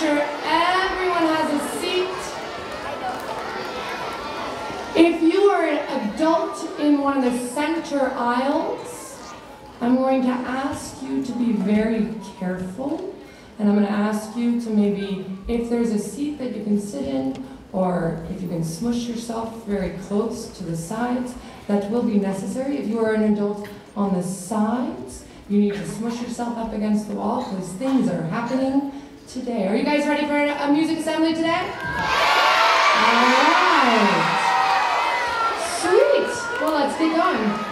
sure everyone has a seat. If you are an adult in one of the center aisles, I'm going to ask you to be very careful. And I'm going to ask you to maybe, if there's a seat that you can sit in, or if you can smush yourself very close to the sides, that will be necessary. If you are an adult on the sides, you need to smush yourself up against the wall because things are happening today. Are you guys ready for a music assembly today? Yeah. All right. Sweet. Well, let's get going.